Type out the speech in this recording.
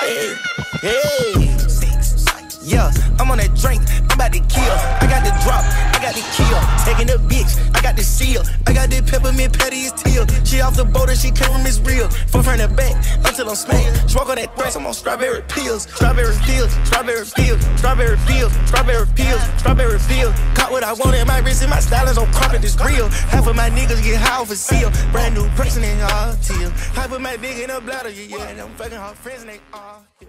Hey, hey. Yeah, I'm on that drink, I'm about to kill. I got the drop, I got the kill. Taking the bitch, I got the seal. I got the peppermint patty is teal. She off the boat and she came from Miss Real. From front to back, until I'm smacked. Smoke on that threats, I'm on strawberry peels. Strawberry peels, strawberry peels, strawberry peels, strawberry peels, strawberry peels. Caught what I wanted, my wrist and my stylings on carpet is real. Half of my niggas get high off a seal. Brand new person in all uh, Half of my dick in a bladder, yeah, yeah. I'm fucking her friends and they all. Yeah.